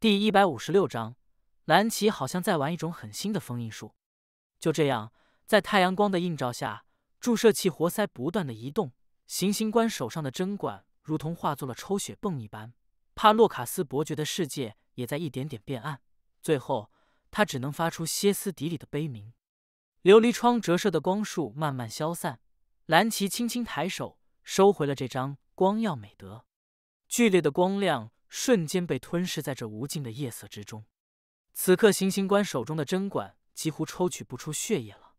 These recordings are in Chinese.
第一百五十六章，蓝旗好像在玩一种很新的封印术。就这样，在太阳光的映照下，注射器活塞不断的移动，行星官手上的针管如同化作了抽血泵一般。帕洛卡斯伯爵的世界也在一点点变暗，最后他只能发出歇斯底里的悲鸣。琉璃窗折射的光束慢慢消散，蓝旗轻轻抬手收回了这张光耀美德。剧烈的光亮瞬间被吞噬在这无尽的夜色之中。此刻，行刑官手中的针管几乎抽取不出血液了，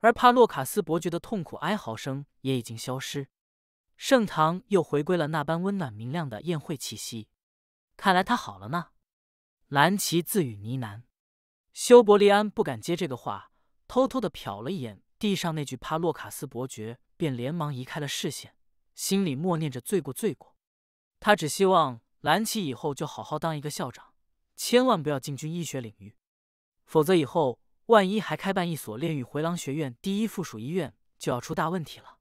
而帕洛卡斯伯爵的痛苦哀嚎声也已经消失。圣堂又回归了那般温暖明亮的宴会气息。看来他好了呢，蓝旗自语呢喃。修伯利安不敢接这个话，偷偷的瞟了一眼地上那具帕洛卡斯伯爵，便连忙移开了视线，心里默念着罪过罪过。他只希望蓝奇以后就好好当一个校长，千万不要进军医学领域，否则以后万一还开办一所炼狱回廊学院第一附属医院，就要出大问题了。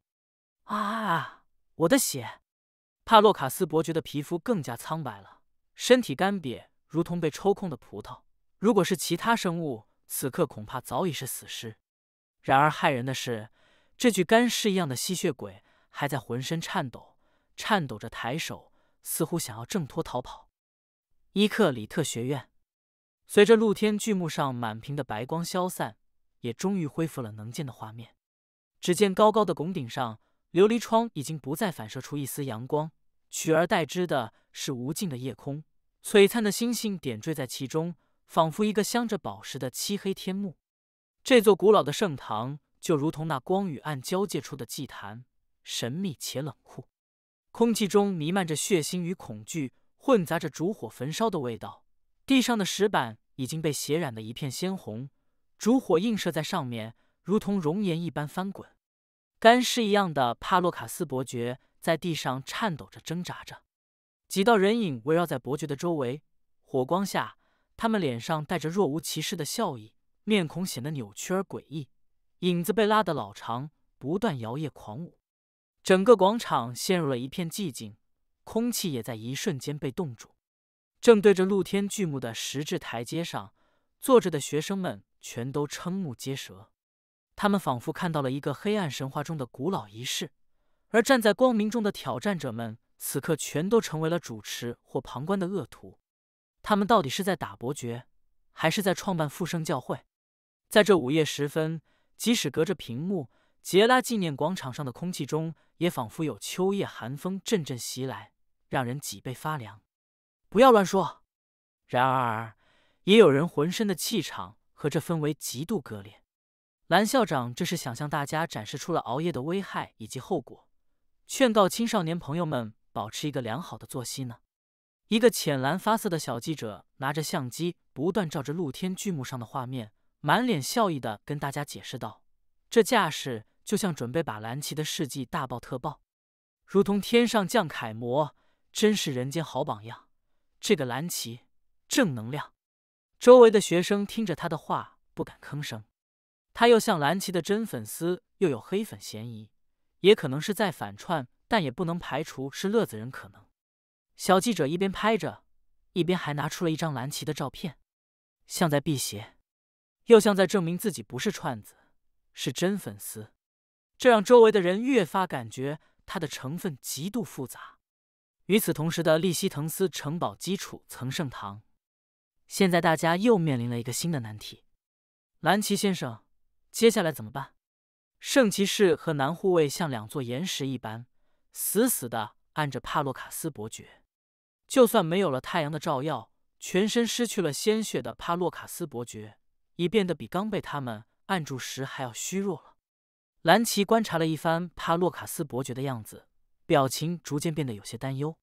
啊！我的血！帕洛卡斯伯爵的皮肤更加苍白了，身体干瘪，如同被抽空的葡萄。如果是其他生物，此刻恐怕早已是死尸。然而骇人的是，这具干尸一样的吸血鬼还在浑身颤抖，颤抖着抬手，似乎想要挣脱逃跑。伊克里特学院，随着露天巨幕上满屏的白光消散，也终于恢复了能见的画面。只见高高的拱顶上。琉璃窗已经不再反射出一丝阳光，取而代之的是无尽的夜空，璀璨的星星点缀在其中，仿佛一个镶着宝石的漆黑天幕。这座古老的圣堂就如同那光与暗交界处的祭坛，神秘且冷酷。空气中弥漫着血腥与恐惧，混杂着烛火焚烧的味道。地上的石板已经被血染得一片鲜红，烛火映射在上面，如同熔岩一般翻滚。干尸一样的帕洛卡斯伯爵在地上颤抖着挣扎着，几道人影围绕在伯爵的周围，火光下，他们脸上带着若无其事的笑意，面孔显得扭曲而诡异，影子被拉得老长，不断摇曳狂舞。整个广场陷入了一片寂静，空气也在一瞬间被冻住。正对着露天巨幕的石质台阶上坐着的学生们全都瞠目结舌。他们仿佛看到了一个黑暗神话中的古老仪式，而站在光明中的挑战者们，此刻全都成为了主持或旁观的恶徒。他们到底是在打伯爵，还是在创办复生教会？在这午夜时分，即使隔着屏幕，杰拉纪念广场上的空气中也仿佛有秋夜寒风阵阵袭来，让人脊背发凉。不要乱说。然而，也有人浑身的气场和这氛围极度割裂。蓝校长这是想向大家展示出了熬夜的危害以及后果，劝告青少年朋友们保持一个良好的作息呢。一个浅蓝发色的小记者拿着相机，不断照着露天剧幕上的画面，满脸笑意的跟大家解释道：“这架势就像准备把蓝旗的事迹大爆特爆，如同天上降楷模，真是人间好榜样。这个蓝旗正能量。”周围的学生听着他的话，不敢吭声。他又像蓝旗的真粉丝，又有黑粉嫌疑，也可能是在反串，但也不能排除是乐子人可能。小记者一边拍着，一边还拿出了一张蓝旗的照片，像在辟邪，又像在证明自己不是串子，是真粉丝。这让周围的人越发感觉他的成分极度复杂。与此同时的利希滕斯城堡基础层圣堂，现在大家又面临了一个新的难题，蓝旗先生。接下来怎么办？圣骑士和男护卫像两座岩石一般，死死的按着帕洛卡斯伯爵。就算没有了太阳的照耀，全身失去了鲜血的帕洛卡斯伯爵，也变得比刚被他们按住时还要虚弱了。蓝奇观察了一番帕洛卡斯伯爵的样子，表情逐渐变得有些担忧。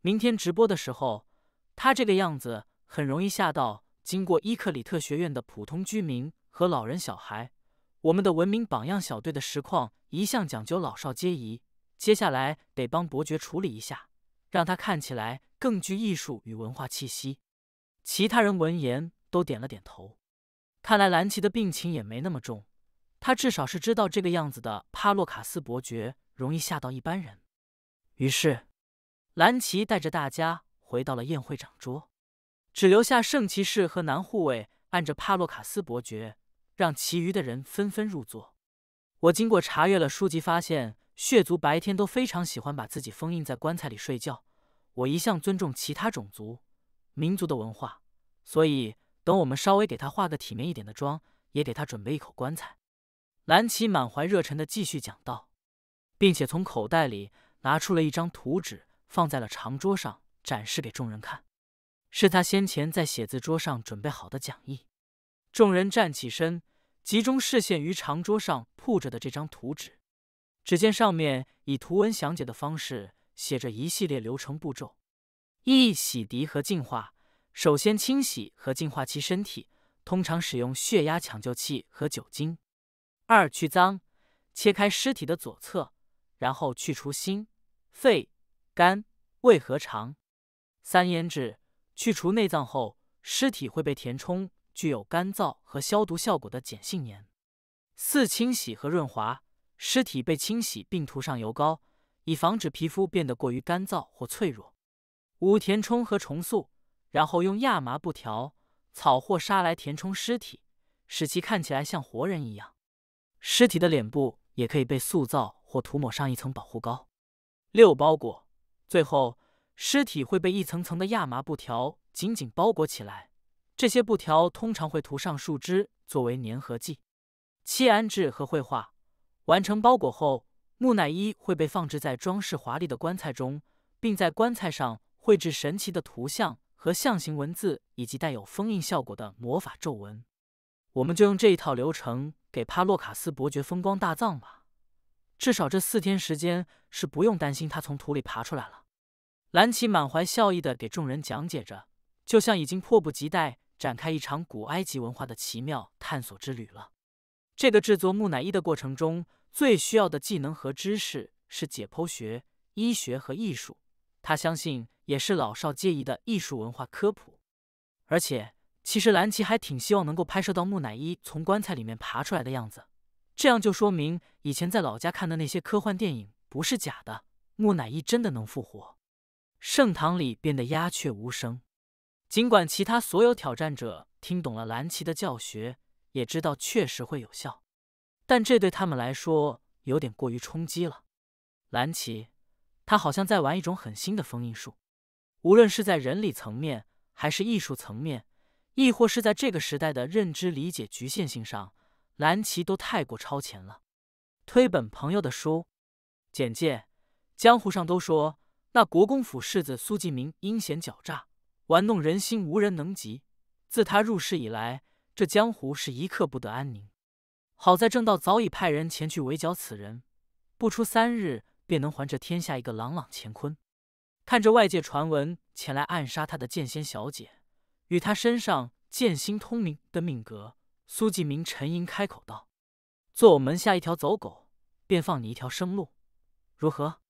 明天直播的时候，他这个样子很容易吓到经过伊克里特学院的普通居民和老人小孩。我们的文明榜样小队的实况一向讲究老少皆宜，接下来得帮伯爵处理一下，让他看起来更具艺术与文化气息。其他人闻言都点了点头。看来蓝奇的病情也没那么重，他至少是知道这个样子的帕洛卡斯伯爵容易吓到一般人。于是，蓝奇带着大家回到了宴会长桌。只留下圣骑士和男护卫按着帕洛卡斯伯爵，让其余的人纷纷入座。我经过查阅了书籍，发现血族白天都非常喜欢把自己封印在棺材里睡觉。我一向尊重其他种族、民族的文化，所以等我们稍微给他化个体面一点的妆，也给他准备一口棺材。蓝奇满怀热忱的继续讲道，并且从口袋里拿出了一张图纸，放在了长桌上，展示给众人看。是他先前在写字桌上准备好的讲义。众人站起身，集中视线于长桌上铺着的这张图纸。只见上面以图文详解的方式。写着一系列流程步骤：一、洗涤和净化。首先清洗和净化其身体，通常使用血压抢救器和酒精。二、去脏。切开尸体的左侧，然后去除心、肺、肝、胃和肠。三、腌制。去除内脏后，尸体会被填充具有干燥和消毒效果的碱性盐。四、清洗和润滑。尸体被清洗并涂上油膏。以防止皮肤变得过于干燥或脆弱。五填充和重塑，然后用亚麻布条、草或沙来填充尸体，使其看起来像活人一样。尸体的脸部也可以被塑造或涂抹上一层保护膏。六包裹，最后尸体会被一层层的亚麻布条紧紧包裹起来，这些布条通常会涂上树枝作为粘合剂。七安置和绘画，完成包裹后。木乃伊会被放置在装饰华丽的棺材中，并在棺材上绘制神奇的图像和象形文字，以及带有封印效果的魔法咒文。我们就用这一套流程给帕洛卡斯伯爵风光大葬吧。至少这四天时间是不用担心他从土里爬出来了。蓝奇满怀笑意的给众人讲解着，就像已经迫不及待展开一场古埃及文化的奇妙探索之旅了。这个制作木乃伊的过程中。最需要的技能和知识是解剖学、医学和艺术。他相信也是老少皆宜的艺术文化科普。而且，其实蓝奇还挺希望能够拍摄到木乃伊从棺材里面爬出来的样子，这样就说明以前在老家看的那些科幻电影不是假的，木乃伊真的能复活。圣堂里变得鸦雀无声。尽管其他所有挑战者听懂了蓝奇的教学，也知道确实会有效。但这对他们来说有点过于冲击了。蓝奇，他好像在玩一种很新的封印术，无论是在人理层面，还是艺术层面，亦或是在这个时代的认知理解局限性上，蓝旗都太过超前了。推本朋友的书简介：江湖上都说那国公府世子苏继明阴险狡诈，玩弄人心，无人能及。自他入世以来，这江湖是一刻不得安宁。好在正道早已派人前去围剿此人，不出三日便能还这天下一个朗朗乾坤。看着外界传闻前来暗杀他的剑仙小姐，与他身上剑心通明的命格，苏继明沉吟开口道：“做我门下一条走狗，便放你一条生路，如何？”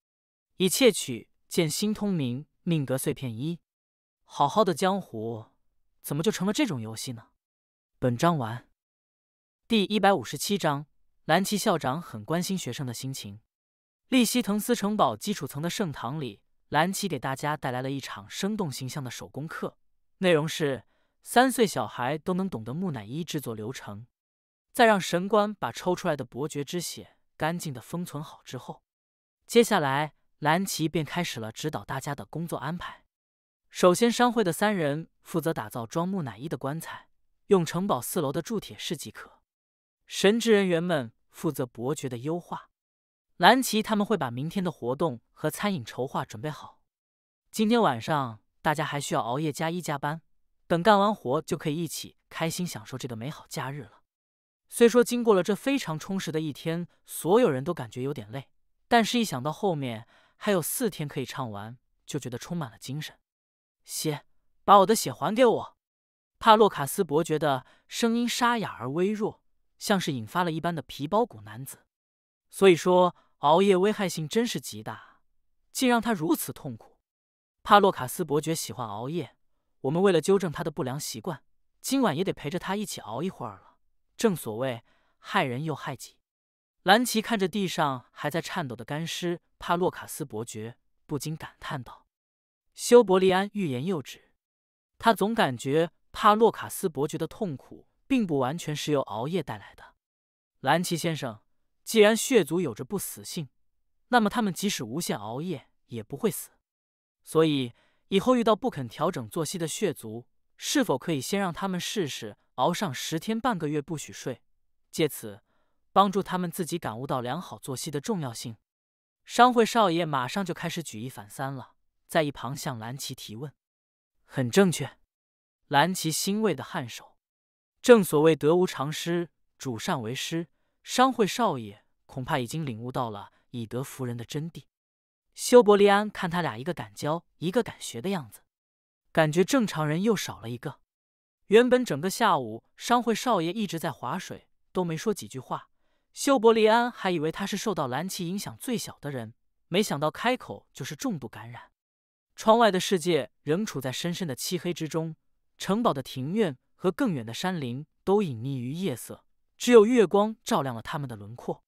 以窃取剑心通明命格碎片一，好好的江湖，怎么就成了这种游戏呢？本章完。第一百五十七章，蓝旗校长很关心学生的心情。利希滕斯城堡基础层的圣堂里，蓝旗给大家带来了一场生动形象的手工课，内容是三岁小孩都能懂得木乃伊制作流程。在让神官把抽出来的伯爵之血干净的封存好之后，接下来蓝旗便开始了指导大家的工作安排。首先，商会的三人负责打造装木乃伊的棺材，用城堡四楼的铸铁室即可。神职人员们负责伯爵的优化，蓝奇他们会把明天的活动和餐饮筹划准备好。今天晚上大家还需要熬夜加一加班，等干完活就可以一起开心享受这个美好假日了。虽说经过了这非常充实的一天，所有人都感觉有点累，但是一想到后面还有四天可以唱完，就觉得充满了精神。血，把我的血还给我！帕洛卡斯伯爵的声音沙哑而微弱。像是引发了一般的皮包骨男子，所以说熬夜危害性真是极大，竟让他如此痛苦。帕洛卡斯伯爵喜欢熬夜，我们为了纠正他的不良习惯，今晚也得陪着他一起熬一会儿了。正所谓害人又害己。兰奇看着地上还在颤抖的干尸帕洛卡斯伯爵，不禁感叹道：“修伯利安欲言又止。”他总感觉帕洛卡斯伯爵的痛苦并不完全是由熬夜带来的。蓝奇先生，既然血族有着不死性，那么他们即使无限熬夜也不会死。所以以后遇到不肯调整作息的血族，是否可以先让他们试试熬上十天半个月不许睡，借此帮助他们自己感悟到良好作息的重要性？商会少爷马上就开始举一反三了，在一旁向蓝奇提问。很正确，蓝奇欣慰的颔首。正所谓得无常师，主善为师。商会少爷恐怕已经领悟到了以德服人的真谛。修伯利安看他俩一个敢教，一个敢学的样子，感觉正常人又少了一个。原本整个下午，商会少爷一直在划水，都没说几句话。修伯利安还以为他是受到蓝奇影响最小的人，没想到开口就是重度感染。窗外的世界仍处在深深的漆黑之中，城堡的庭院和更远的山林都隐匿于夜色，只有月光照亮了他们的轮廓。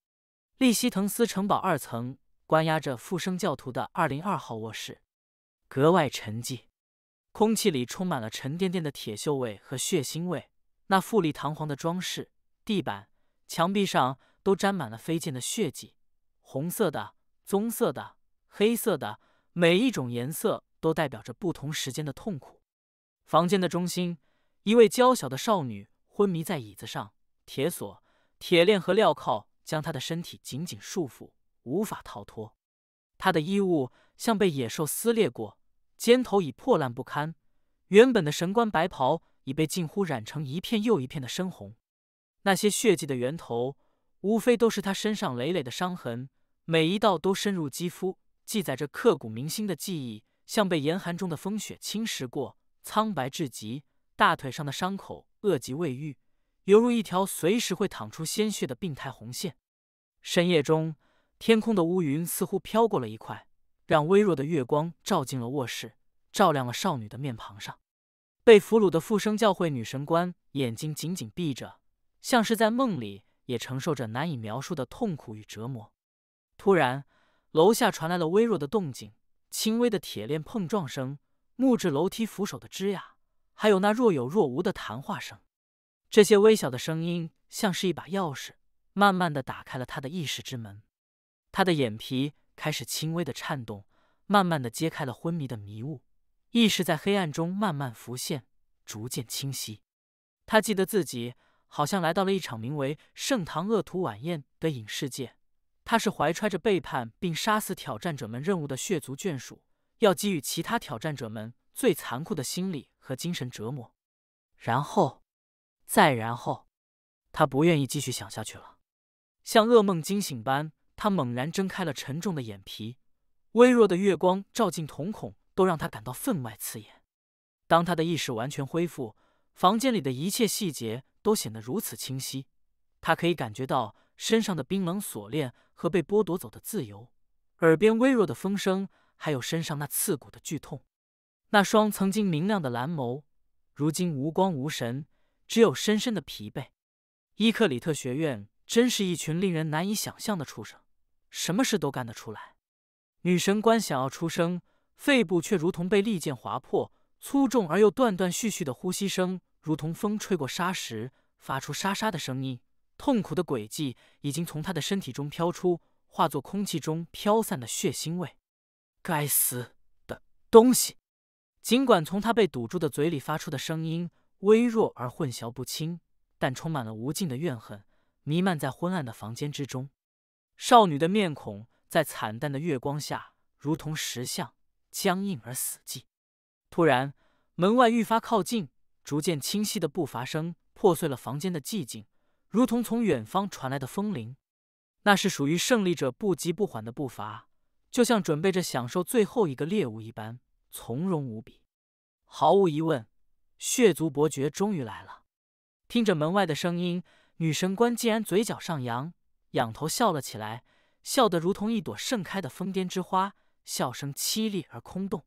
利希滕斯城堡二层关押着复生教徒的二零二号卧室，格外沉寂，空气里充满了沉甸甸的铁锈味和血腥味。那富丽堂皇的装饰，地板、墙壁上都沾满了飞溅的血迹，红色的、棕色的、黑色的。每一种颜色都代表着不同时间的痛苦。房间的中心，一位娇小的少女昏迷在椅子上，铁锁、铁链和镣铐将她的身体紧紧束缚，无法逃脱。他的衣物像被野兽撕裂过，肩头已破烂不堪，原本的神官白袍已被近乎染成一片又一片的深红。那些血迹的源头，无非都是他身上累累的伤痕，每一道都深入肌肤。记载着刻骨铭心的记忆，像被严寒中的风雪侵蚀过，苍白至极。大腿上的伤口恶疾未愈，犹如一条随时会淌出鲜血的病态红线。深夜中，天空的乌云似乎飘过了一块，让微弱的月光照进了卧室，照亮了少女的面庞上。被俘虏的复生教会女神官眼睛紧紧闭着，像是在梦里，也承受着难以描述的痛苦与折磨。突然。楼下传来了微弱的动静，轻微的铁链碰撞声，木质楼梯扶手的吱呀，还有那若有若无的谈话声。这些微小的声音像是一把钥匙，慢慢的打开了他的意识之门。他的眼皮开始轻微的颤动，慢慢的揭开了昏迷的迷雾，意识在黑暗中慢慢浮现，逐渐清晰。他记得自己好像来到了一场名为“盛唐恶徒晚宴”的影视界。他是怀揣着背叛并杀死挑战者们任务的血族眷属，要给予其他挑战者们最残酷的心理和精神折磨。然后，再然后，他不愿意继续想下去了，像噩梦惊醒般，他猛然睁开了沉重的眼皮。微弱的月光照进瞳孔，都让他感到分外刺眼。当他的意识完全恢复，房间里的一切细节都显得如此清晰，他可以感觉到。身上的冰冷锁链和被剥夺走的自由，耳边微弱的风声，还有身上那刺骨的剧痛。那双曾经明亮的蓝眸，如今无光无神，只有深深的疲惫。伊克里特学院真是一群令人难以想象的畜生，什么事都干得出来。女神官想要出声，肺部却如同被利剑划破，粗重而又断断续续的呼吸声，如同风吹过沙石，发出沙沙的声音。痛苦的轨迹已经从她的身体中飘出，化作空气中飘散的血腥味。该死的东西！尽管从他被堵住的嘴里发出的声音微弱而混淆不清，但充满了无尽的怨恨，弥漫在昏暗的房间之中。少女的面孔在惨淡的月光下如同石像，僵硬而死寂。突然，门外愈发靠近，逐渐清晰的步伐声破碎了房间的寂静。如同从远方传来的风铃，那是属于胜利者不急不缓的步伐，就像准备着享受最后一个猎物一般，从容无比。毫无疑问，血族伯爵终于来了。听着门外的声音，女神官竟然嘴角上扬，仰头笑了起来，笑得如同一朵盛开的疯癫之花，笑声凄厉而空洞。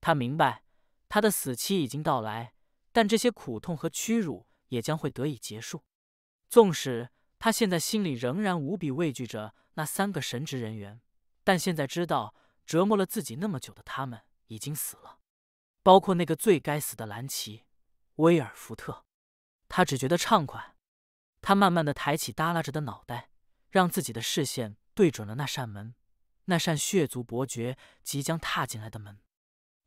他明白，他的死期已经到来，但这些苦痛和屈辱也将会得以结束。纵使他现在心里仍然无比畏惧着那三个神职人员，但现在知道折磨了自己那么久的他们已经死了。包括那个最该死的蓝旗威尔福特。他只觉得畅快。他慢慢的抬起耷拉着的脑袋，让自己的视线对准了那扇门，那扇血族伯爵即将踏进来的门。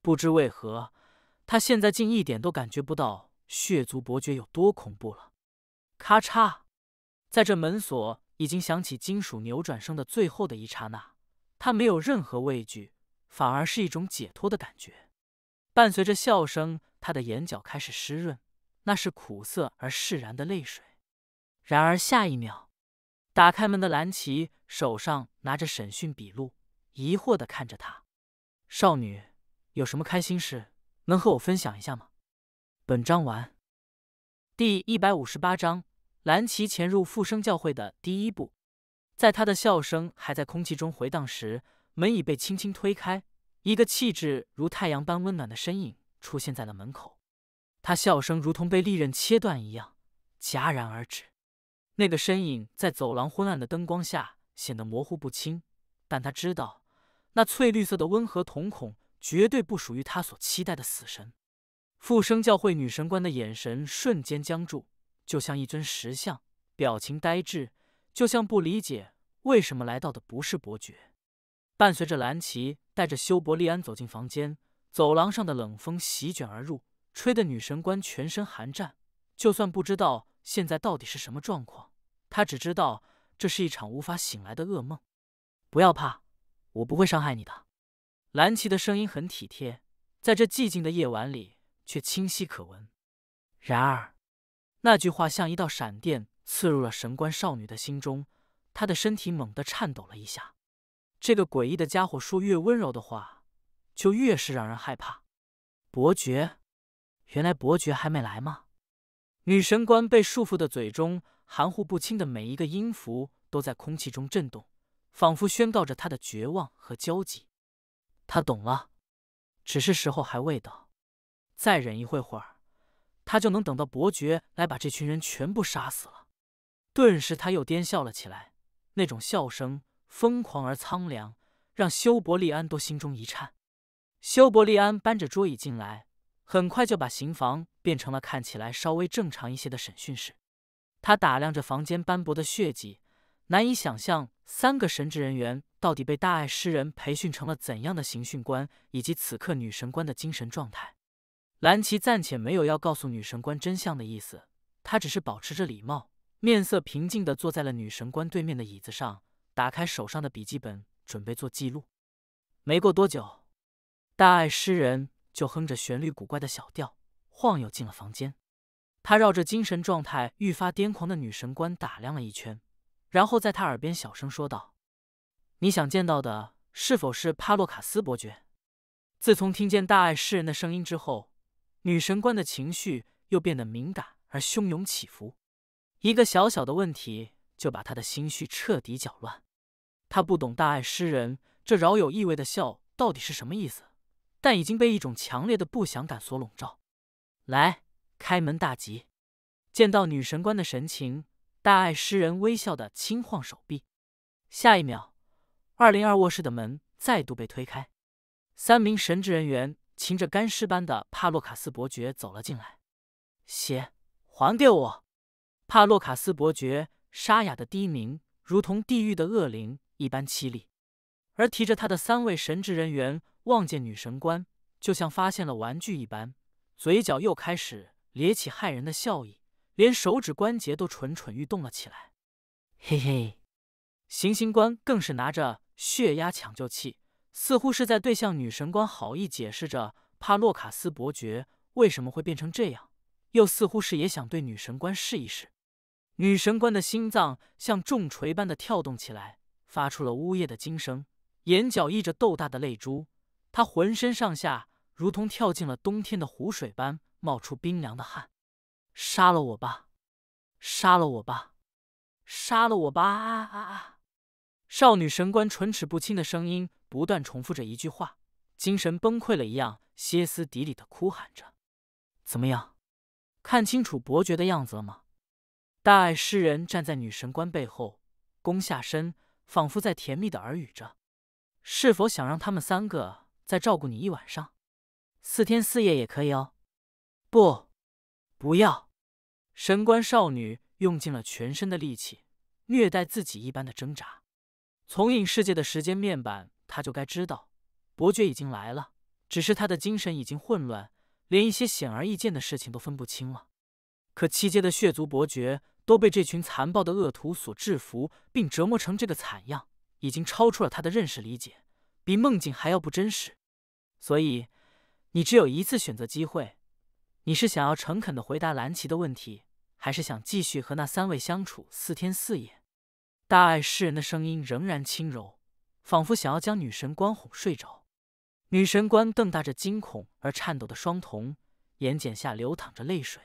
不知为何，他现在竟一点都感觉不到血族伯爵有多恐怖了。咔嚓，在这门锁已经响起金属扭转声的最后的一刹那，他没有任何畏惧，反而是一种解脱的感觉。伴随着笑声，他的眼角开始湿润，那是苦涩而释然的泪水。然而下一秒，打开门的蓝奇手上拿着审讯笔录，疑惑的看着他：“少女，有什么开心事能和我分享一下吗？”本章完。第一百五十八章：蓝奇潜入复生教会的第一步。在他的笑声还在空气中回荡时，门已被轻轻推开，一个气质如太阳般温暖的身影出现在了门口。他笑声如同被利刃切断一样，戛然而止。那个身影在走廊昏暗的灯光下显得模糊不清，但他知道，那翠绿色的温和瞳孔绝对不属于他所期待的死神。复生教会女神官的眼神瞬间僵住，就像一尊石像，表情呆滞，就像不理解为什么来到的不是伯爵。伴随着蓝奇带着修伯利安走进房间，走廊上的冷风席卷而入，吹得女神官全身寒战。就算不知道。现在到底是什么状况？他只知道这是一场无法醒来的噩梦。不要怕，我不会伤害你的。蓝奇的声音很体贴，在这寂静的夜晚里却清晰可闻。然而，那句话像一道闪电刺入了神官少女的心中，她的身体猛地颤抖了一下。这个诡异的家伙说越温柔的话，就越是让人害怕。伯爵，原来伯爵还没来吗？女神官被束缚的嘴中含糊不清的每一个音符都在空气中震动，仿佛宣告着她的绝望和焦急。他懂了，只是时候还未到，再忍一会会儿，他就能等到伯爵来把这群人全部杀死了。顿时，他又癫笑了起来，那种笑声疯狂而苍凉，让休伯利安都心中一颤。休伯利安搬着桌椅进来。很快就把刑房变成了看起来稍微正常一些的审讯室。他打量着房间斑驳的血迹，难以想象三个神职人员到底被大爱诗人培训成了怎样的刑讯官，以及此刻女神官的精神状态。蓝奇暂且没有要告诉女神官真相的意思，他只是保持着礼貌，面色平静地坐在了女神官对面的椅子上，打开手上的笔记本，准备做记录。没过多久，大爱诗人。就哼着旋律古怪的小调，晃悠进了房间。他绕着精神状态愈发癫狂的女神官打量了一圈，然后在他耳边小声说道：“你想见到的是否是帕洛卡斯伯爵？”自从听见大爱诗人的声音之后，女神官的情绪又变得敏感而汹涌起伏。一个小小的问题就把他的心绪彻底搅乱。他不懂大爱诗人这饶有意味的笑到底是什么意思。但已经被一种强烈的不祥感所笼罩。来，开门大吉！见到女神官的神情，大爱诗人微笑的轻晃手臂。下一秒，二零二卧室的门再度被推开，三名神职人员擎着干尸般的帕洛卡斯伯爵走了进来。血，还给我！帕洛卡斯伯爵沙哑的低鸣，如同地狱的恶灵一般凄厉。而提着他的三位神职人员。望见女神官，就像发现了玩具一般，嘴角又开始咧起骇人的笑意，连手指关节都蠢蠢欲动了起来。嘿嘿，行刑官更是拿着血压抢救器，似乎是在对向女神官好意解释着帕洛卡斯伯爵为什么会变成这样，又似乎是也想对女神官试一试。女神官的心脏像重锤般的跳动起来，发出了呜咽的惊声，眼角溢着豆大的泪珠。他浑身上下如同跳进了冬天的湖水般冒出冰凉的汗。杀了我吧！杀了我吧！杀了我吧！啊啊啊！少女神官唇齿不清的声音不断重复着一句话，精神崩溃了一样，歇斯底里的哭喊着：“怎么样？看清楚伯爵的样子了吗？”大爱诗人站在女神官背后，弓下身，仿佛在甜蜜的耳语着：“是否想让他们三个？”再照顾你一晚上，四天四夜也可以哦。不，不要！神官少女用尽了全身的力气，虐待自己一般的挣扎。从影世界的时间面板，他就该知道，伯爵已经来了，只是他的精神已经混乱，连一些显而易见的事情都分不清了。可七阶的血族伯爵都被这群残暴的恶徒所制服，并折磨成这个惨样，已经超出了他的认识理解，比梦境还要不真实。所以，你只有一次选择机会。你是想要诚恳的回答蓝奇的问题，还是想继续和那三位相处四天四夜？大爱诗人的声音仍然轻柔，仿佛想要将女神官哄睡着。女神官瞪大着惊恐而颤抖的双瞳，眼睑下流淌着泪水。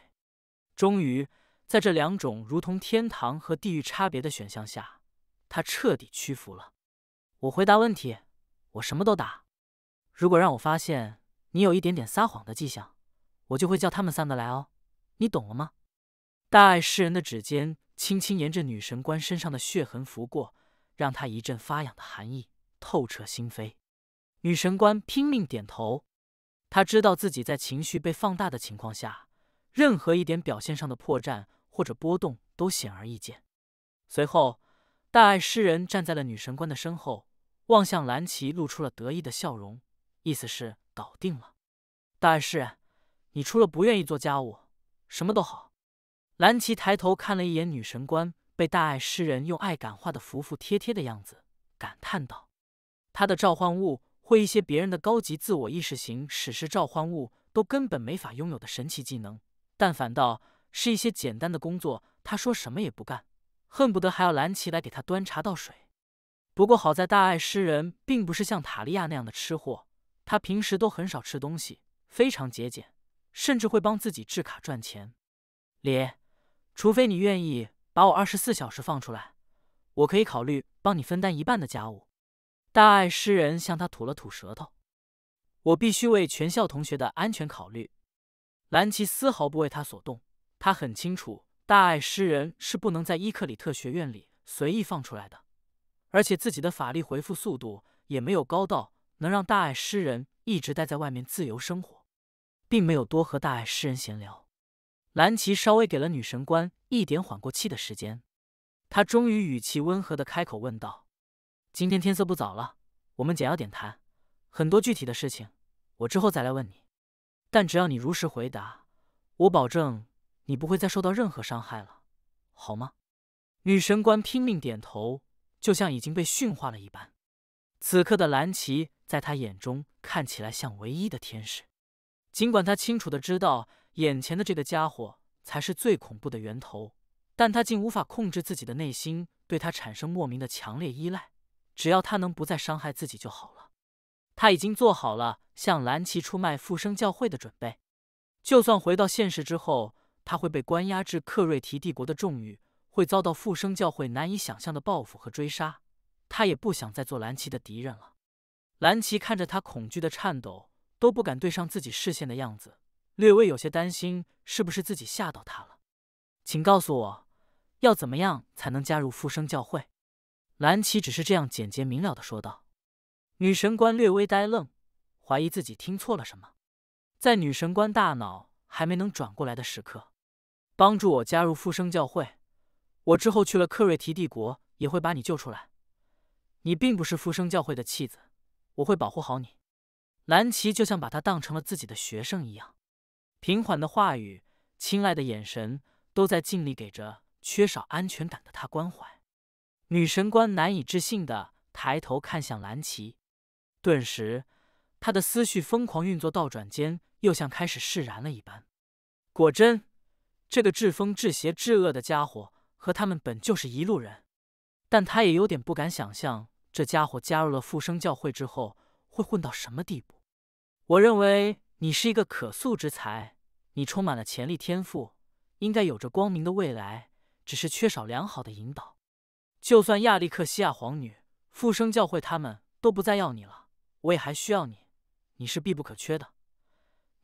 终于，在这两种如同天堂和地狱差别的选项下，她彻底屈服了。我回答问题，我什么都打。如果让我发现你有一点点撒谎的迹象，我就会叫他们三个来哦。你懂了吗？大爱诗人的指尖轻轻沿着女神官身上的血痕拂过，让她一阵发痒的寒意透彻心扉。女神官拼命点头，她知道自己在情绪被放大的情况下。任何一点表现上的破绽或者波动都显而易见。随后，大爱诗人站在了女神官的身后，望向蓝奇，露出了得意的笑容，意思是搞定了。大爱诗人，你除了不愿意做家务，什么都好。蓝奇抬头看了一眼女神官，被大爱诗人用爱感化的服服帖帖的样子，感叹道：“他的召唤物会一些别人的高级自我意识型史诗召唤物都根本没法拥有的神奇技能。”但反倒是一些简单的工作，他说什么也不干，恨不得还要蓝奇来给他端茶倒水。不过好在大爱诗人并不是像塔利亚那样的吃货，他平时都很少吃东西，非常节俭，甚至会帮自己制卡赚钱。咧，除非你愿意把我二十四小时放出来，我可以考虑帮你分担一半的家务。大爱诗人向他吐了吐舌头，我必须为全校同学的安全考虑。蓝奇丝毫不为他所动，他很清楚，大爱诗人是不能在伊克里特学院里随意放出来的，而且自己的法力回复速度也没有高到能让大爱诗人一直待在外面自由生活，并没有多和大爱诗人闲聊。蓝奇稍微给了女神官一点缓过气的时间，他终于语气温和的开口问道：“今天天色不早了，我们简要点谈，很多具体的事情，我之后再来问你。”但只要你如实回答，我保证你不会再受到任何伤害了，好吗？女神官拼命点头，就像已经被驯化了一般。此刻的蓝奇在他眼中看起来像唯一的天使，尽管他清楚的知道眼前的这个家伙才是最恐怖的源头，但他竟无法控制自己的内心对他产生莫名的强烈依赖。只要他能不再伤害自己就好了。他已经做好了向蓝奇出卖复生教会的准备，就算回到现实之后，他会被关押至克瑞提帝国的重狱，会遭到复生教会难以想象的报复和追杀，他也不想再做蓝奇的敌人了。蓝奇看着他恐惧的颤抖，都不敢对上自己视线的样子，略微有些担心是不是自己吓到他了。请告诉我，要怎么样才能加入复生教会？蓝奇只是这样简洁明了的说道。女神官略微呆愣，怀疑自己听错了什么。在女神官大脑还没能转过来的时刻，帮助我加入复生教会。我之后去了克瑞提帝国，也会把你救出来。你并不是复生教会的弃子，我会保护好你。蓝奇就像把他当成了自己的学生一样，平缓的话语，青睐的眼神，都在尽力给着缺少安全感的他关怀。女神官难以置信的抬头看向蓝奇。顿时，他的思绪疯狂运作，倒转间又像开始释然了一般。果真，这个至疯至邪至恶的家伙和他们本就是一路人。但他也有点不敢想象，这家伙加入了复生教会之后会混到什么地步。我认为你是一个可塑之才，你充满了潜力天赋，应该有着光明的未来，只是缺少良好的引导。就算亚历克西亚皇女、复生教会他们都不再要你了。我也还需要你，你是必不可缺的。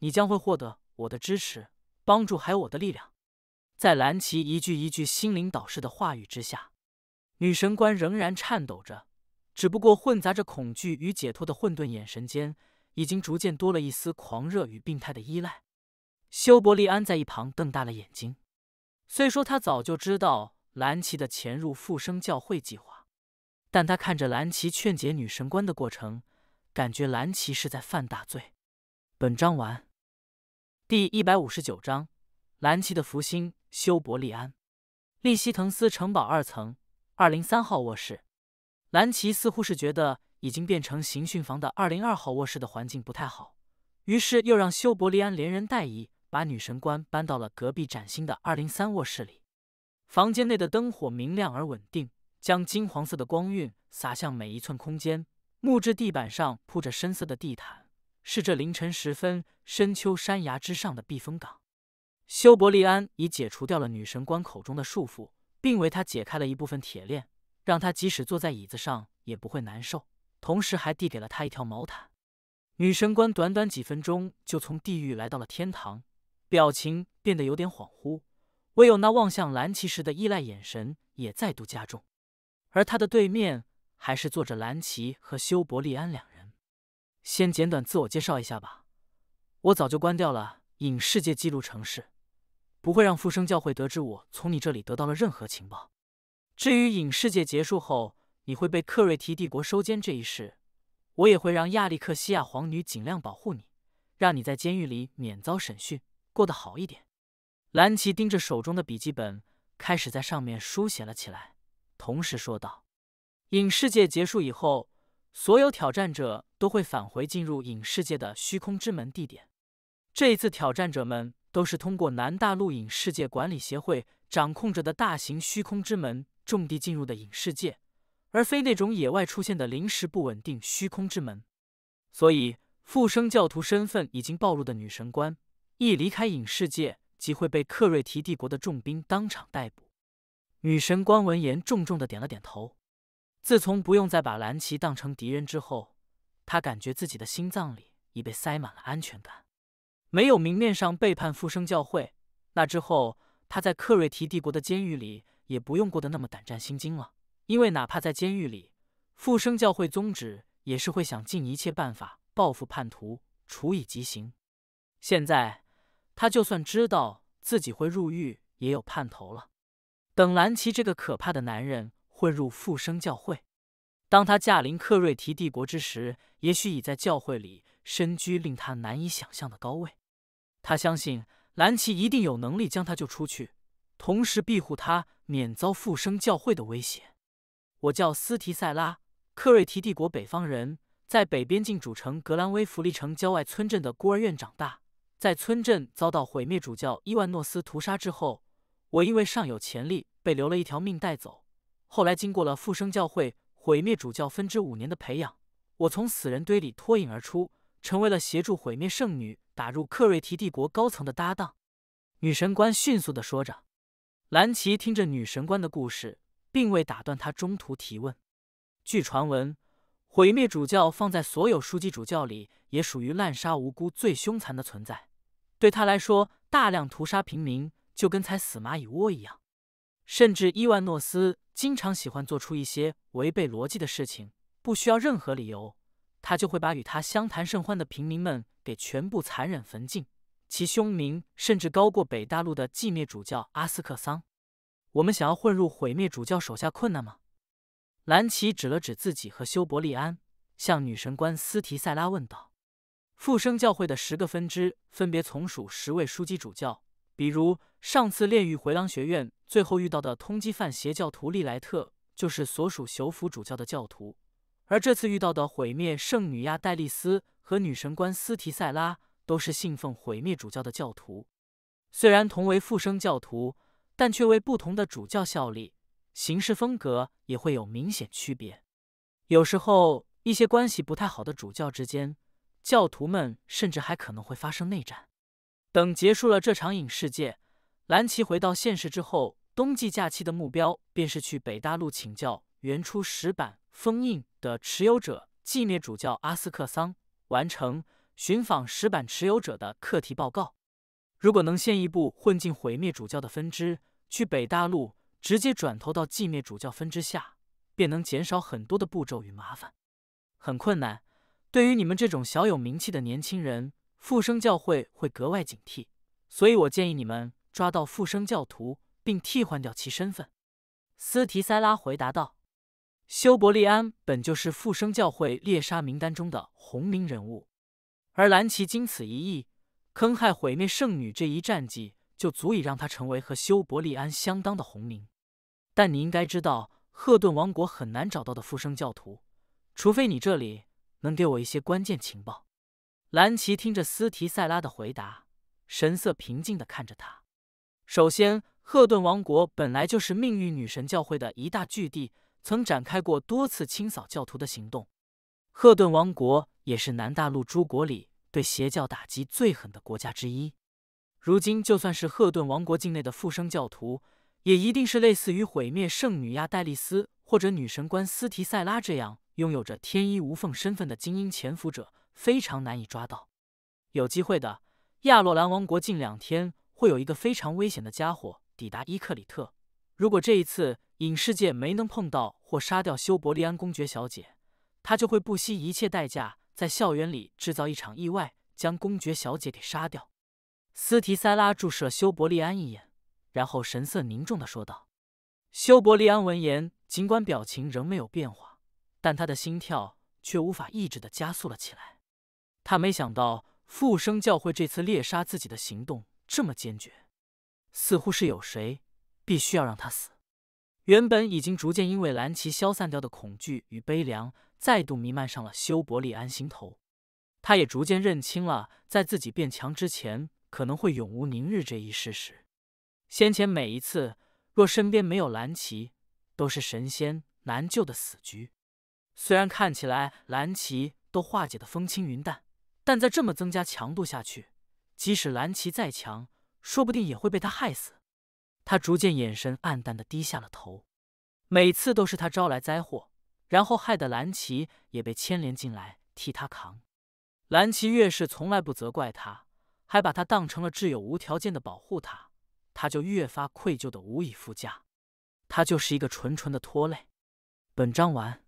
你将会获得我的支持、帮助，还有我的力量。在蓝奇一句一句心灵导师的话语之下，女神官仍然颤抖着，只不过混杂着恐惧与解脱的混沌眼神间，已经逐渐多了一丝狂热与病态的依赖。修伯利安在一旁瞪大了眼睛。虽说他早就知道蓝奇的潜入复生教会计划，但他看着蓝奇劝解女神官的过程，感觉蓝奇是在犯大罪。本章完。第一百五十九章：蓝奇的福星修伯利安，利希滕斯城堡二层二零三号卧室。蓝奇似乎是觉得已经变成刑讯房的二零二号卧室的环境不太好，于是又让修伯利安连人带椅。把女神官搬到了隔壁崭新的二零三卧室里，房间内的灯火明亮而稳定，将金黄色的光晕洒向每一寸空间。木质地板上铺着深色的地毯，是这凌晨时分深秋山崖之上的避风港。修伯利安已解除掉了女神官口中的束缚，并为她解开了一部分铁链，让她即使坐在椅子上也不会难受。同时还递给了她一条毛毯。女神官短短几分钟就从地狱来到了天堂。表情变得有点恍惚，唯有那望向蓝旗时的依赖眼神也再度加重。而他的对面还是坐着蓝旗和修伯利安两人。先简短自我介绍一下吧，我早就关掉了影世界记录城市，不会让复生教会得知我从你这里得到了任何情报。至于影世界结束后你会被克瑞提帝国收监这一事，我也会让亚历克西亚皇女尽量保护你，让你在监狱里免遭审讯。过得好一点。蓝奇盯着手中的笔记本，开始在上面书写了起来，同时说道：“影世界结束以后，所有挑战者都会返回进入影世界的虚空之门地点。这一次，挑战者们都是通过南大陆影世界管理协会掌控着的大型虚空之门种地进入的影世界，而非那种野外出现的临时不稳定虚空之门。所以，复生教徒身份已经暴露的女神官。”一离开影世界，即会被克瑞提帝国的重兵当场逮捕。女神官闻言，重重的点了点头。自从不用再把蓝奇当成敌人之后，她感觉自己的心脏里已被塞满了安全感。没有明面上背叛复生教会，那之后她在克瑞提帝国的监狱里也不用过得那么胆战心惊了。因为哪怕在监狱里，复生教会宗旨也是会想尽一切办法报复叛徒，处以极刑。现在。他就算知道自己会入狱，也有盼头了。等蓝奇这个可怕的男人混入复生教会，当他驾临克瑞提帝国之时，也许已在教会里身居令他难以想象的高位。他相信蓝奇一定有能力将他救出去，同时庇护他免遭复生教会的威胁。我叫斯提塞拉，克瑞提帝国北方人，在北边境主城格兰威弗利城郊外村镇的孤儿院长大。在村镇遭到毁灭主教伊万诺斯屠杀之后，我因为尚有潜力，被留了一条命带走。后来经过了复生教会毁灭主教分支五年的培养，我从死人堆里脱颖而出，成为了协助毁灭圣女打入克瑞提帝国高层的搭档。女神官迅速的说着。蓝奇听着女神官的故事，并未打断她中途提问。据传闻。毁灭主教放在所有枢机主教里，也属于滥杀无辜最凶残的存在。对他来说，大量屠杀平民就跟踩死蚂蚁窝一样。甚至伊万诺斯经常喜欢做出一些违背逻辑的事情，不需要任何理由，他就会把与他相谈甚欢的平民们给全部残忍焚尽，其凶名甚至高过北大陆的寂灭主教阿斯克桑。我们想要混入毁灭主教手下困难吗？蓝奇指了指自己和修伯利安，向女神官斯提塞拉问道：“复生教会的十个分支分别从属十位枢机主教，比如上次炼狱回廊学院最后遇到的通缉犯邪教徒利莱特，就是所属修府主教的教徒；而这次遇到的毁灭圣女亚戴丽丝和女神官斯提塞拉，都是信奉毁灭主教的教徒。虽然同为复生教徒，但却为不同的主教效力。”行事风格也会有明显区别，有时候一些关系不太好的主教之间，教徒们甚至还可能会发生内战。等结束了这场影世界，蓝奇回到现实之后，冬季假期的目标便是去北大陆请教原初石板封印的持有者寂灭主教阿斯克桑，完成寻访石板持有者的课题报告。如果能先一步混进毁灭主教的分支，去北大陆。直接转投到寂灭主教分支下，便能减少很多的步骤与麻烦。很困难，对于你们这种小有名气的年轻人，复生教会会格外警惕，所以我建议你们抓到复生教徒，并替换掉其身份。”斯提塞拉回答道。修伯利安本就是复生教会猎杀名单中的红名人物，而蓝奇经此一役，坑害毁灭圣女这一战绩，就足以让他成为和修伯利安相当的红名。但你应该知道，赫顿王国很难找到的复生教徒，除非你这里能给我一些关键情报。蓝奇听着斯提塞拉的回答，神色平静地看着他。首先，赫顿王国本来就是命运女神教会的一大据地。曾展开过多次清扫教徒的行动，赫顿王国也是南大陆诸国里对邪教打击最狠的国家之一。如今，就算是赫顿王国境内的复生教徒，也一定是类似于毁灭圣女亚黛丽丝或者女神官斯提塞拉这样拥有着天衣无缝身份的精英潜伏者，非常难以抓到。有机会的，亚洛兰王国近两天会有一个非常危险的家伙抵达伊克里特。如果这一次影视界没能碰到或杀掉修伯利安公爵小姐，他就会不惜一切代价在校园里制造一场意外，将公爵小姐给杀掉。斯提塞拉注视了修伯利安一眼，然后神色凝重的说道：“修伯利安闻言，尽管表情仍没有变化，但他的心跳却无法抑制的加速了起来。他没想到复生教会这次猎杀自己的行动这么坚决，似乎是有谁。”必须要让他死。原本已经逐渐因为蓝旗消散掉的恐惧与悲凉，再度弥漫上了修伯利安心头。他也逐渐认清了，在自己变强之前，可能会永无宁日这一事实。先前每一次，若身边没有蓝旗，都是神仙难救的死局。虽然看起来蓝旗都化解的风轻云淡，但在这么增加强度下去，即使蓝旗再强，说不定也会被他害死。他逐渐眼神暗淡的低下了头，每次都是他招来灾祸，然后害得蓝旗也被牵连进来替他扛。蓝旗越是从来不责怪他，还把他当成了挚友，无条件的保护他，他就越发愧疚的无以复加。他就是一个纯纯的拖累。本章完。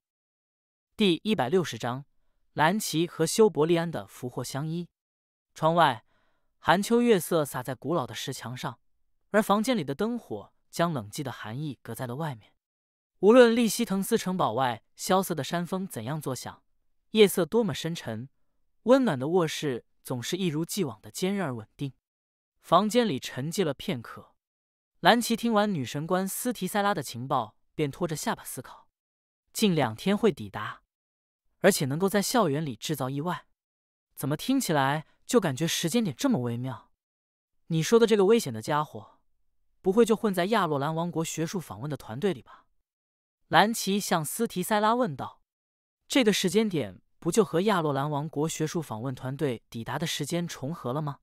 第一百六十章，蓝旗和修伯利安的福祸相依。窗外，寒秋月色洒在古老的石墙上。而房间里的灯火将冷寂的寒意隔在了外面。无论利希滕斯城堡外萧瑟的山风怎样作响，夜色多么深沉，温暖的卧室总是一如既往的坚韧而稳定。房间里沉寂了片刻，兰奇听完女神官斯提塞拉的情报，便拖着下巴思考：近两天会抵达，而且能够在校园里制造意外，怎么听起来就感觉时间点这么微妙？你说的这个危险的家伙？不会就混在亚洛兰王国学术访问的团队里吧？兰奇向斯提塞拉问道。这个时间点不就和亚洛兰王国学术访问团队抵达的时间重合了吗？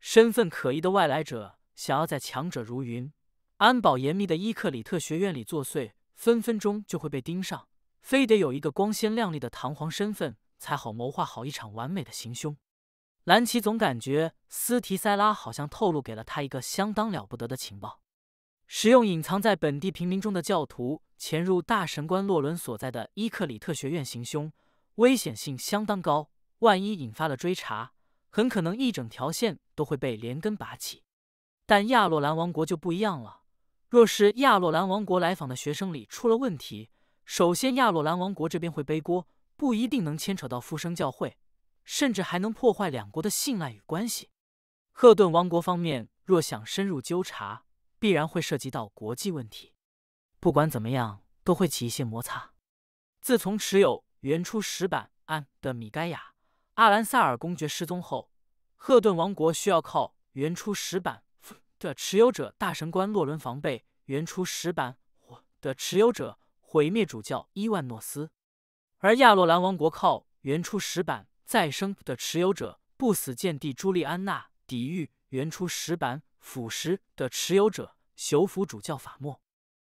身份可疑的外来者想要在强者如云、安保严密的伊克里特学院里作祟，分分钟就会被盯上，非得有一个光鲜亮丽的堂皇身份，才好谋划好一场完美的行凶。兰奇总感觉斯提塞拉好像透露给了他一个相当了不得的情报：使用隐藏在本地平民中的教徒潜入大神官洛伦所在的伊克里特学院行凶，危险性相当高。万一引发了追查，很可能一整条线都会被连根拔起。但亚洛兰王国就不一样了，若是亚洛兰王国来访的学生里出了问题，首先亚洛兰王国这边会背锅，不一定能牵扯到复生教会。甚至还能破坏两国的信赖与关系。赫顿王国方面若想深入纠察，必然会涉及到国际问题。不管怎么样，都会起一些摩擦。自从持有原初石板案的米盖亚·阿兰萨尔公爵失踪后，赫顿王国需要靠原初石板的持有者大神官洛伦防备原初石板的持有者毁灭主教伊万诺斯，而亚洛兰王国靠原初石板。再生的持有者不死剑帝朱利安娜抵御原初石板腐蚀的持有者修复主教法莫。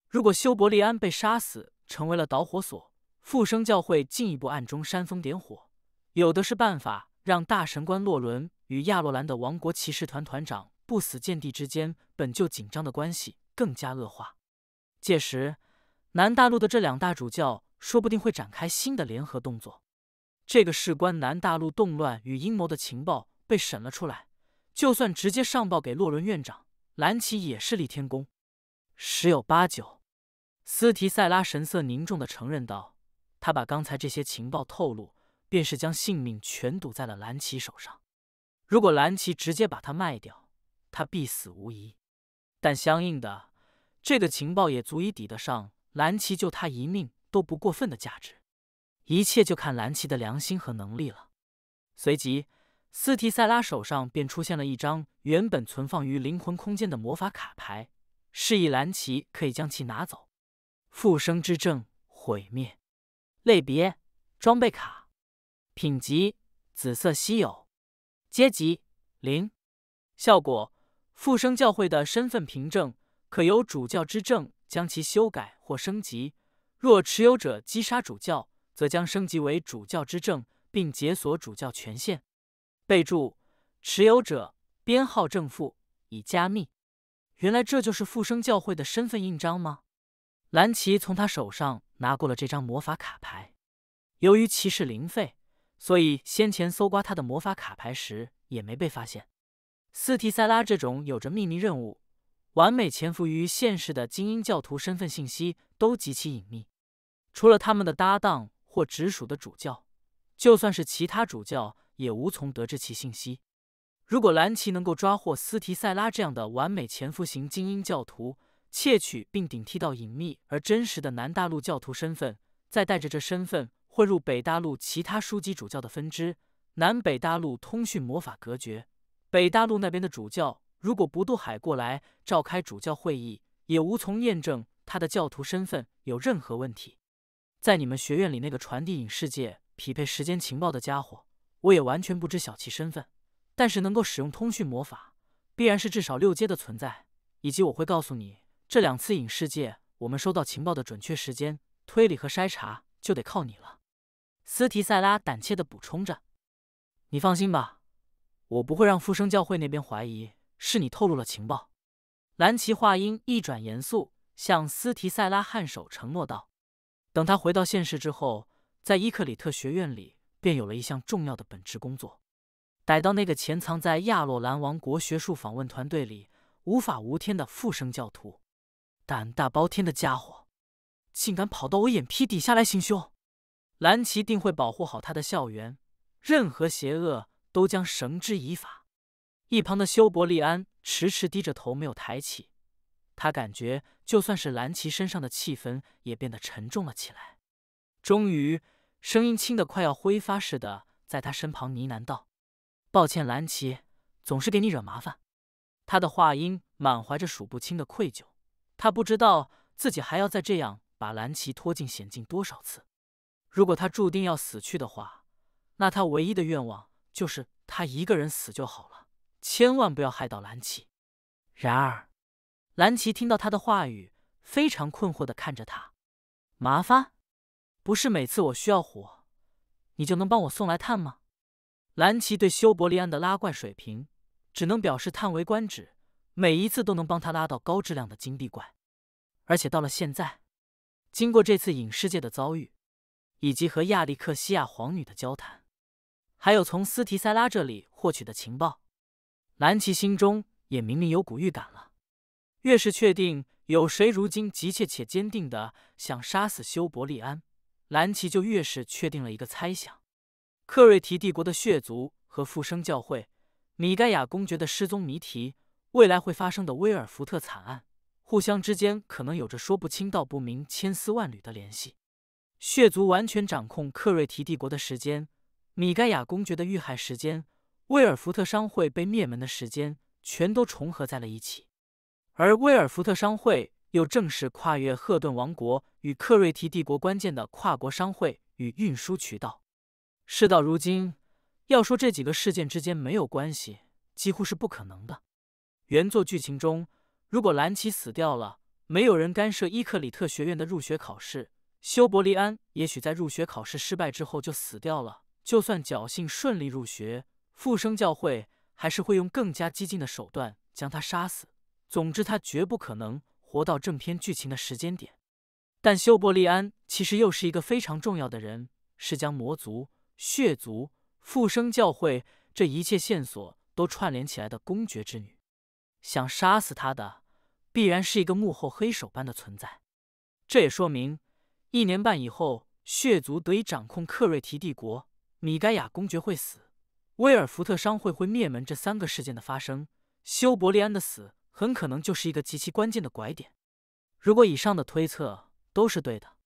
如果修伯利安被杀死，成为了导火索，复生教会进一步暗中煽风点火，有的是办法让大神官洛伦与亚洛兰的王国骑士团团长不死剑帝之间本就紧张的关系更加恶化。届时，南大陆的这两大主教说不定会展开新的联合动作。这个事关南大陆动乱与阴谋的情报被审了出来，就算直接上报给洛伦院长，蓝奇也是立天功，十有八九。斯提塞拉神色凝重的承认道：“他把刚才这些情报透露，便是将性命全赌在了蓝奇手上。如果蓝奇直接把他卖掉，他必死无疑。但相应的，这个情报也足以抵得上蓝奇救他一命都不过分的价值。一切就看蓝奇的良心和能力了。”随即，斯提塞拉手上便出现了一张原本存放于灵魂空间的魔法卡牌，示意蓝奇可以将其拿走。复生之证毁灭，类别装备卡，品级紫色稀有，阶级零，效果复生教会的身份凭证，可由主教之证将其修改或升级。若持有者击杀主教，则将升级为主教之证，并解锁主教权限。备注：持有者编号正负，已加密。原来这就是复生教会的身份印章吗？蓝奇从他手上拿过了这张魔法卡牌，由于其是零费，所以先前搜刮他的魔法卡牌时也没被发现。斯提塞拉这种有着秘密任务、完美潜伏于现实的精英教徒身份信息都极其隐秘，除了他们的搭档或直属的主教，就算是其他主教也无从得知其信息。如果蓝奇能够抓获斯提塞拉这样的完美潜伏型精英教徒，窃取并顶替到隐秘而真实的南大陆教徒身份，再带着这身份混入北大陆其他书籍主教的分支。南北大陆通讯魔法隔绝，北大陆那边的主教如果不渡海过来召开主教会议，也无从验证他的教徒身份有任何问题。在你们学院里那个传递影世界匹配时间情报的家伙，我也完全不知晓其身份。但是能够使用通讯魔法，必然是至少六阶的存在，以及我会告诉你。这两次影世界，我们收到情报的准确时间推理和筛查就得靠你了。”斯提塞拉胆怯的补充着。“你放心吧，我不会让复生教会那边怀疑是你透露了情报。”蓝奇话音一转，严肃向斯提塞拉颔首承诺道：“等他回到现实之后，在伊克里特学院里便有了一项重要的本职工作。逮到那个潜藏在亚洛兰王国学术访问团队里无法无天的复生教徒。”胆大包天的家伙，竟敢跑到我眼皮底下来行凶！蓝奇定会保护好他的校园，任何邪恶都将绳之以法。一旁的修伯利安迟迟低着头没有抬起，他感觉就算是蓝奇身上的气氛也变得沉重了起来。终于，声音轻的快要挥发似的，在他身旁呢喃道：“抱歉，蓝奇，总是给你惹麻烦。”他的话音满怀着数不清的愧疚。他不知道自己还要再这样把蓝奇拖进险境多少次。如果他注定要死去的话，那他唯一的愿望就是他一个人死就好了，千万不要害到蓝奇。然而，蓝奇听到他的话语，非常困惑的看着他。麻烦？不是每次我需要火，你就能帮我送来炭吗？蓝奇对修伯利安的拉怪水平，只能表示叹为观止。每一次都能帮他拉到高质量的金币怪，而且到了现在，经过这次影世界的遭遇，以及和亚历克西亚皇女的交谈，还有从斯提塞拉这里获取的情报，蓝奇心中也明明有股预感了。越是确定有谁如今急切且坚定的想杀死修伯利安，蓝奇就越是确定了一个猜想：克瑞提帝国的血族和复生教会、米盖亚公爵的失踪谜题。未来会发生的威尔福特惨案，互相之间可能有着说不清道不明、千丝万缕的联系。血族完全掌控克瑞提帝国的时间，米盖亚公爵的遇害时间，威尔福特商会被灭门的时间，全都重合在了一起。而威尔福特商会又正是跨越赫顿王国与克瑞提帝国关键的跨国商会与运输渠道。事到如今，要说这几个事件之间没有关系，几乎是不可能的。原作剧情中，如果兰奇死掉了，没有人干涉伊克里特学院的入学考试，修伯利安也许在入学考试失败之后就死掉了。就算侥幸顺利入学，复生教会还是会用更加激进的手段将他杀死。总之，他绝不可能活到正片剧情的时间点。但修伯利安其实又是一个非常重要的人，是将魔族血族、复生教会这一切线索都串联起来的公爵之女。想杀死他的，必然是一个幕后黑手般的存在。这也说明，一年半以后，血族得以掌控克瑞提帝国，米盖亚公爵会死，威尔福特商会会灭门。这三个事件的发生，修伯利安的死很可能就是一个极其关键的拐点。如果以上的推测都是对的，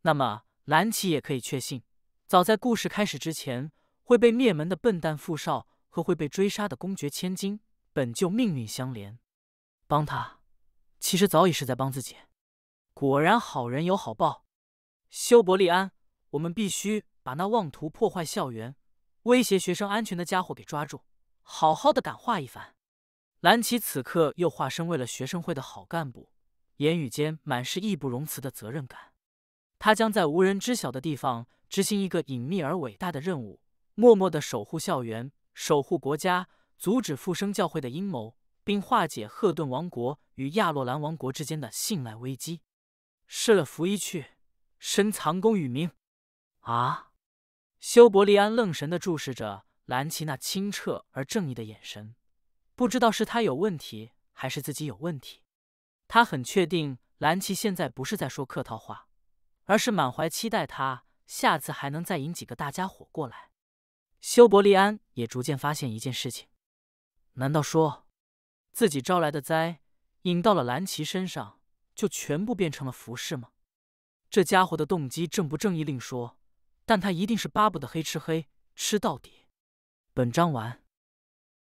那么蓝奇也可以确信，早在故事开始之前，会被灭门的笨蛋富少和会被追杀的公爵千金本就命运相连。帮他，其实早已是在帮自己。果然，好人有好报。修伯利安，我们必须把那妄图破坏校园、威胁学生安全的家伙给抓住，好好的感化一番。蓝奇此刻又化身为了学生会的好干部，言语间满是义不容辞的责任感。他将在无人知晓的地方执行一个隐秘而伟大的任务，默默的守护校园，守护国家，阻止复生教会的阴谋，并化解赫顿王国与亚洛兰王国之间的信赖危机。施了符一去，深藏功与名。啊！修伯利安愣神的注视着蓝奇那清澈而正义的眼神，不知道是他有问题，还是自己有问题。他很确定蓝奇现在不是在说客套话，而是满怀期待，他下次还能再引几个大家伙过来。修伯利安也逐渐发现一件事情：难道说自己招来的灾引到了蓝奇身上？就全部变成了服饰吗？这家伙的动机正不正义另说，但他一定是巴不得黑吃黑，吃到底。本章完。